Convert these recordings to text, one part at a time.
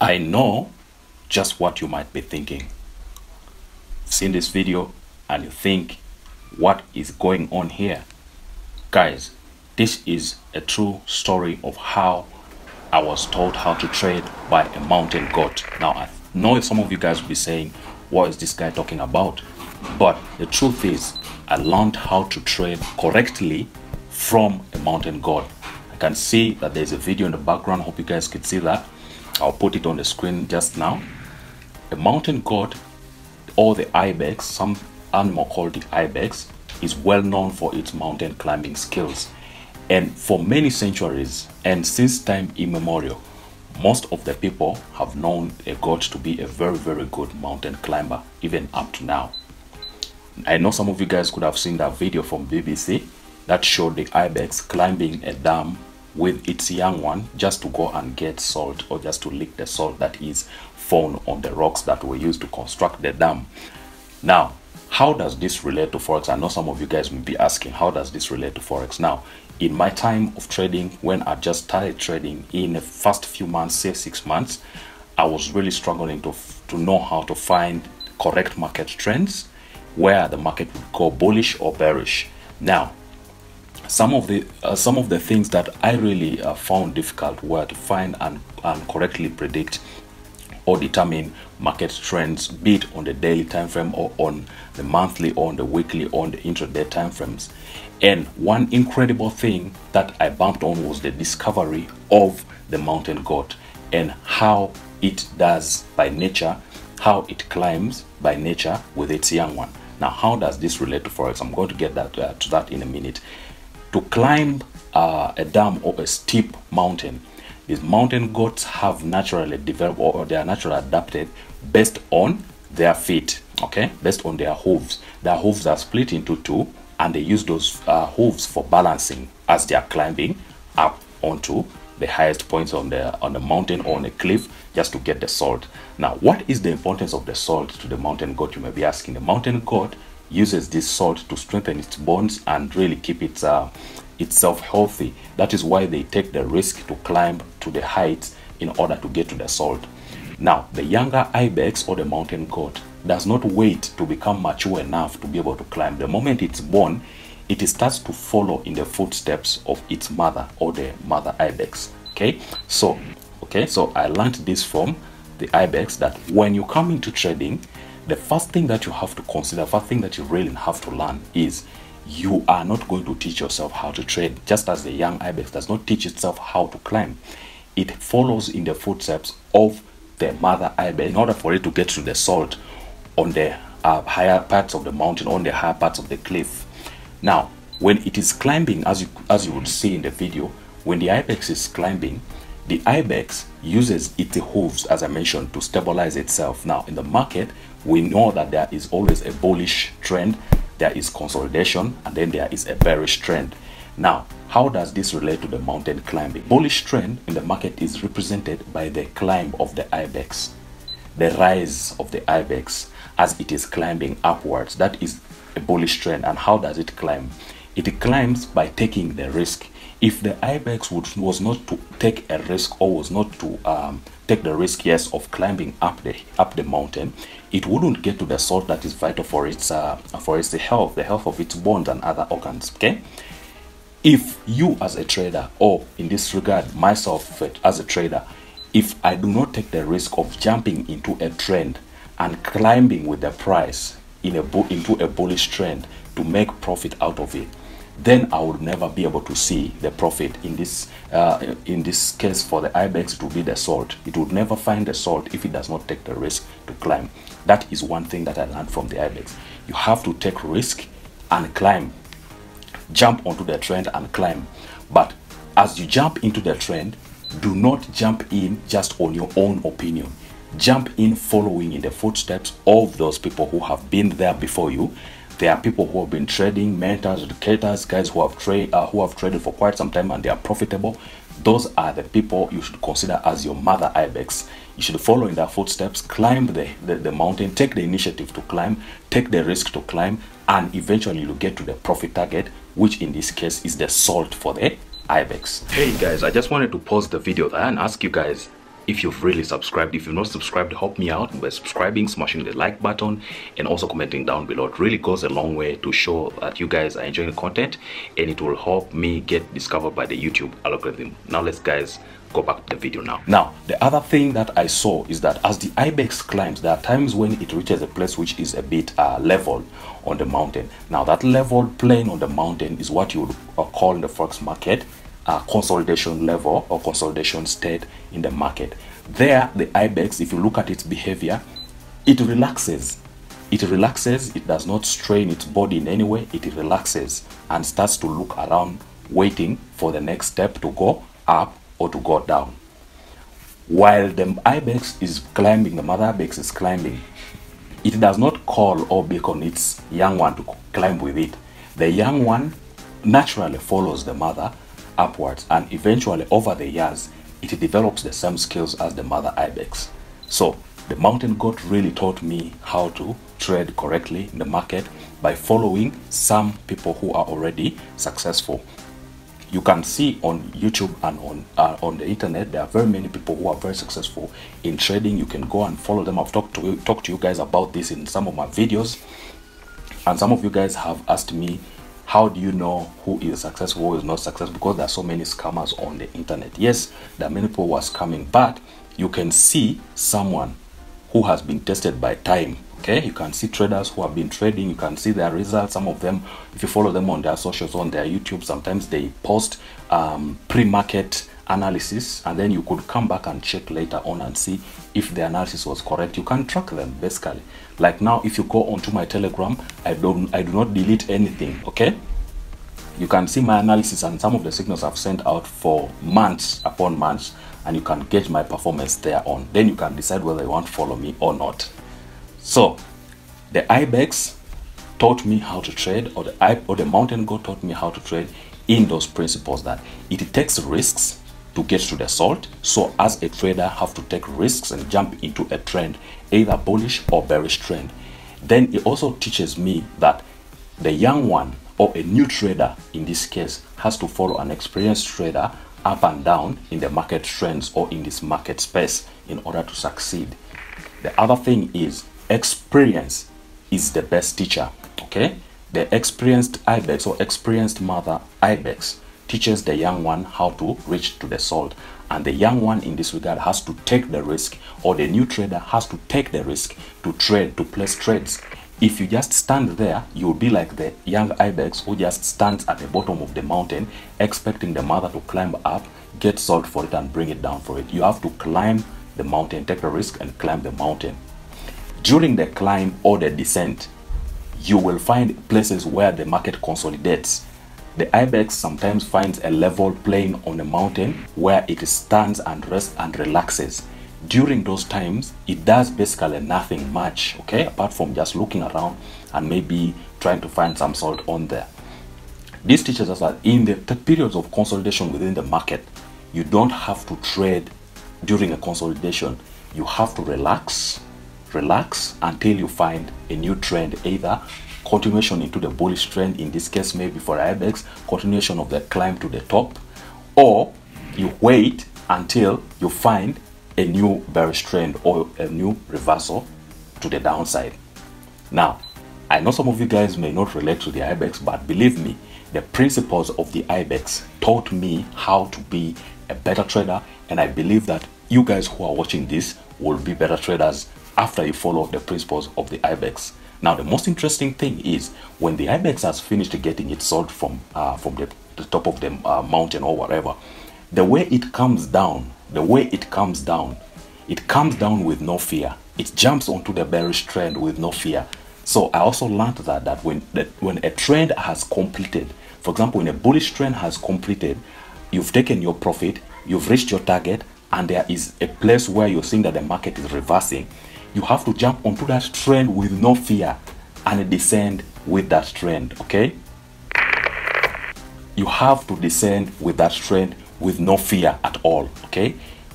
I know just what you might be thinking. Seen this video and you think, what is going on here? Guys, this is a true story of how I was taught how to trade by a mountain goat. Now, I know some of you guys will be saying, what is this guy talking about? But the truth is, I learned how to trade correctly from a mountain goat. I can see that there's a video in the background. Hope you guys can see that. I'll put it on the screen just now. A mountain goat or the ibex, some animal called the ibex, is well known for its mountain climbing skills. And for many centuries and since time immemorial, most of the people have known a goat to be a very, very good mountain climber, even up to now. I know some of you guys could have seen that video from BBC that showed the ibex climbing a dam with its young one just to go and get salt or just to lick the salt that is found on the rocks that were used to construct the dam. Now, how does this relate to Forex? I know some of you guys may be asking, how does this relate to Forex? Now, in my time of trading, when I just started trading in the first few months, say six months, I was really struggling to, to know how to find correct market trends where the market would go bullish or bearish. Now, some of the uh, some of the things that I really uh, found difficult were to find and, and correctly predict or determine market trends, be it on the daily time frame or on the monthly or on the weekly or on the intraday time frames. And one incredible thing that I bumped on was the discovery of the mountain goat and how it does by nature, how it climbs by nature with its young one. Now, how does this relate to forex? I'm going to get that uh, to that in a minute to climb uh, a dam or a steep mountain these mountain goats have naturally developed or they are naturally adapted based on their feet okay? Based on their hooves. Their hooves are split into two and they use those uh, hooves for balancing as they are climbing up onto the highest points on the on the mountain or on a cliff just to get the salt. Now what is the importance of the salt to the mountain goat you may be asking? The mountain goat uses this salt to strengthen its bones and really keep its uh, itself healthy. That is why they take the risk to climb to the heights in order to get to the salt. Now, the younger ibex or the mountain goat does not wait to become mature enough to be able to climb. The moment it's born, it starts to follow in the footsteps of its mother or the mother ibex. Okay, so okay, so I learned this from the ibex that when you come into trading, the first thing that you have to consider, first thing that you really have to learn is you are not going to teach yourself how to trade, just as the young ibex does not teach itself how to climb. It follows in the footsteps of the mother ibex in order for it to get to the salt on the uh, higher parts of the mountain, on the higher parts of the cliff. Now, when it is climbing, as you, as you would see in the video, when the ibex is climbing, the ibex uses its hooves, as I mentioned, to stabilize itself. Now, in the market, we know that there is always a bullish trend, there is consolidation, and then there is a bearish trend. Now, how does this relate to the mountain climbing? Bullish trend in the market is represented by the climb of the ibex, the rise of the ibex as it is climbing upwards. That is a bullish trend. And how does it climb? It climbs by taking the risk if the ibex would, was not to take a risk or was not to um, take the risk yes of climbing up the up the mountain it wouldn't get to the salt that is vital for its uh, for its health the health of its bones and other organs okay? If you as a trader or in this regard myself as a trader if i do not take the risk of jumping into a trend and climbing with the price in a into a bullish trend to make profit out of it then I would never be able to see the profit in this uh, in this case for the ibex to be the salt. It would never find the salt if it does not take the risk to climb. That is one thing that I learned from the ibex. You have to take risk and climb. Jump onto the trend and climb. But as you jump into the trend do not jump in just on your own opinion. Jump in following in the footsteps of those people who have been there before you there are people who have been trading, mentors, educators, guys who have trade uh, who have traded for quite some time and they are profitable. Those are the people you should consider as your mother ibex. You should follow in their footsteps, climb the, the, the mountain, take the initiative to climb, take the risk to climb, and eventually you get to the profit target, which in this case is the salt for the ibex. Hey guys, I just wanted to pause the video there and ask you guys, if you've really subscribed if you've not subscribed help me out by subscribing smashing the like button and also commenting down below. It really goes a long way to show that you guys are enjoying the content and it will help me get discovered by the youtube algorithm. Now let's guys go back to the video now. Now the other thing that i saw is that as the ibex climbs there are times when it reaches a place which is a bit uh, level on the mountain. Now that level plane on the mountain is what you would uh, call in the forex market uh, consolidation level or consolidation state in the market. There, the IBEX, if you look at its behavior, it relaxes. It relaxes, it does not strain its body in any way, it relaxes and starts to look around, waiting for the next step to go up or to go down. While the IBEX is climbing, the mother IBEX is climbing, it does not call or beckon its young one to climb with it. The young one naturally follows the mother upwards and eventually over the years it develops the same skills as the mother ibex. So the mountain goat really taught me how to trade correctly in the market by following some people who are already successful. You can see on youtube and on uh, on the internet there are very many people who are very successful in trading. You can go and follow them. I've talked to talked to you guys about this in some of my videos. And some of you guys have asked me how do you know who is successful who is not successful? Because there are so many scammers on the internet. Yes there are many people who are scamming but you can see someone who has been tested by time okay? You can see traders who have been trading. You can see their results. Some of them if you follow them on their socials on their youtube sometimes they post um, pre-market analysis and then you could come back and check later on and see if the analysis was correct. You can track them basically. Like now if you go onto my telegram i don't i do not delete anything okay? You can see my analysis and some of the signals i've sent out for months upon months and you can gauge my performance there on. Then you can decide whether you want to follow me or not. So the ibex taught me how to trade or the or the mountain goat taught me how to trade in those principles that it takes risks to get to the salt. So as a trader, have to take risks and jump into a trend, either bullish or bearish trend. Then it also teaches me that the young one or a new trader in this case has to follow an experienced trader up and down in the market trends or in this market space in order to succeed. The other thing is experience is the best teacher. Okay, the experienced ibex or experienced mother ibex teaches the young one how to reach to the salt. And the young one in this regard has to take the risk or the new trader has to take the risk to trade to place trades. If you just stand there you'll be like the young ibex who just stands at the bottom of the mountain expecting the mother to climb up get salt for it and bring it down for it. You have to climb the mountain take the risk and climb the mountain. During the climb or the descent you will find places where the market consolidates the ibex sometimes finds a level plane on a mountain where it stands and rests and relaxes. During those times, it does basically nothing much, okay, apart from just looking around and maybe trying to find some salt on there. This teaches us that in the periods of consolidation within the market, you don't have to trade during a consolidation. You have to relax, relax until you find a new trend, either continuation into the bullish trend. In this case maybe for ibex continuation of the climb to the top. Or you wait until you find a new bearish trend or a new reversal to the downside. Now i know some of you guys may not relate to the ibex but believe me the principles of the ibex taught me how to be a better trader. And i believe that you guys who are watching this will be better traders after you follow the principles of the ibex now, the most interesting thing is when the ibex has finished getting its salt from uh, from the, the, top of the uh, mountain or whatever, the way it comes down, the way it comes down, it comes down with no fear. It jumps onto the bearish trend with no fear. So I also learned that that when that when a trend has completed, for example, when a bullish trend has completed, you've taken your profit, you've reached your target, and there is a place where you're seeing that the market is reversing you have to jump onto that trend with no fear and descend with that trend okay? You have to descend with that trend with no fear at all okay?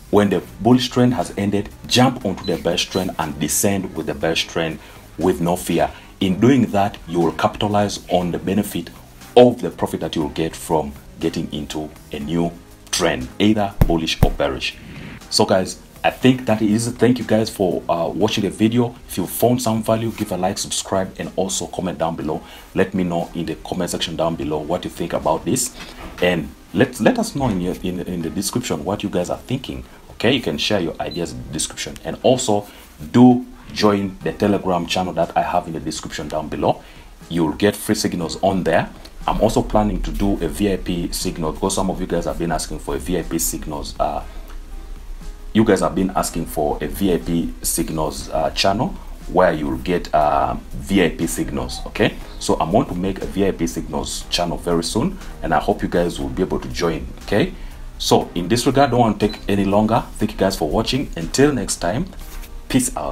When the bullish trend has ended jump onto the bearish trend and descend with the bearish trend with no fear. In doing that you will capitalize on the benefit of the profit that you will get from getting into a new trend either bullish or bearish. So guys I think that is it. Thank you guys for uh, watching the video. If you found some value, give a like, subscribe, and also comment down below. Let me know in the comment section down below what you think about this, and let let us know in your in, in the description what you guys are thinking. Okay, you can share your ideas in the description, and also do join the Telegram channel that I have in the description down below. You'll get free signals on there. I'm also planning to do a VIP signal because some of you guys have been asking for a VIP signals. Uh, you guys have been asking for a VIP signals uh, channel where you'll get uh, VIP signals. Okay, so I'm going to make a VIP signals channel very soon, and I hope you guys will be able to join. Okay, so in this regard, don't want to take any longer. Thank you guys for watching. Until next time, peace out.